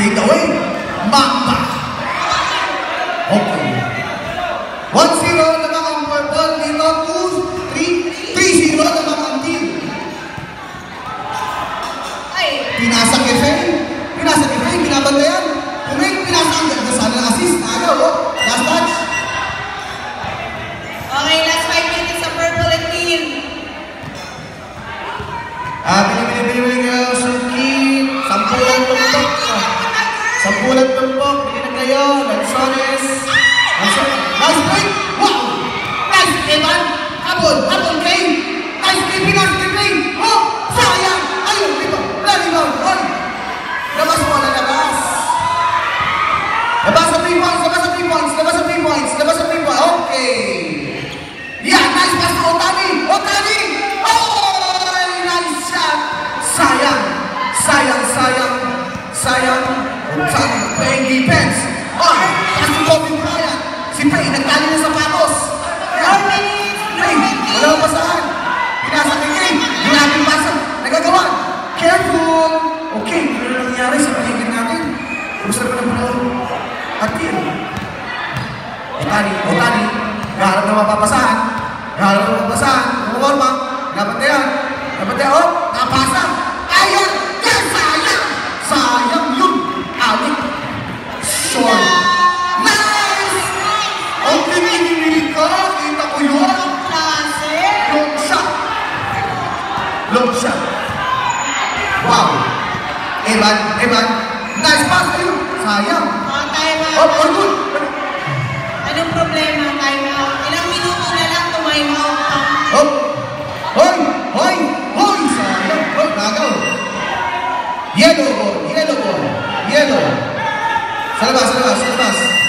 Fade away. Mamba. Okay. 1-0 naman ang purple dito. 2, 3, 3-0 naman ang team. Pinasa Faye. Pinasa Faye. Binabantayan. May pinasa ang ganda sana ng assist. Ano, oh. Last touch. okay, last 5 minutes sa purple and team. Ah, Lanzones. Lanzones. Nice break. Wow! Nice, Evan. Habol. Habol, Kay. Nice, Kay. Pinas, Kay, Kay. Oh! Sayang! Ayun, di ba? Wala, di ba? Hoy! Labas mo, lalabas. Labas sa 3 points, labas sa 3 points, labas sa 3 points, labas sa 3 points. Okay. Yeah, nice pass to Otani. Otani! Oh! Nice shot! Sayang! Sayang, sayang, sayang. Otani playing defense. Gusto na pa At yun. Otani, Otani, gaharap na mapapasahan. Gaharap na mapapasahan. Umuwarma. Dapat na yan. Dapat na yan. Oh, napasa. Ayan! Yan! Sayang! Sayang yun! Alik. Short. Nice! Ang pininilig ka. Kita ko yun. Long shot. Long shot. Wow. Evan, Evan. Nice pass ayun. Sayang. Oh, time Oh, out. oh, good. Anong problema? Time out. Ilang minuto na lang time out. Oh! Hoy! Hoy! Hoy! Sayang! Hoy! Nagaw! Yellow ball! Yellow ball! Yellow! Sa labas! Sa labas! Sa labas!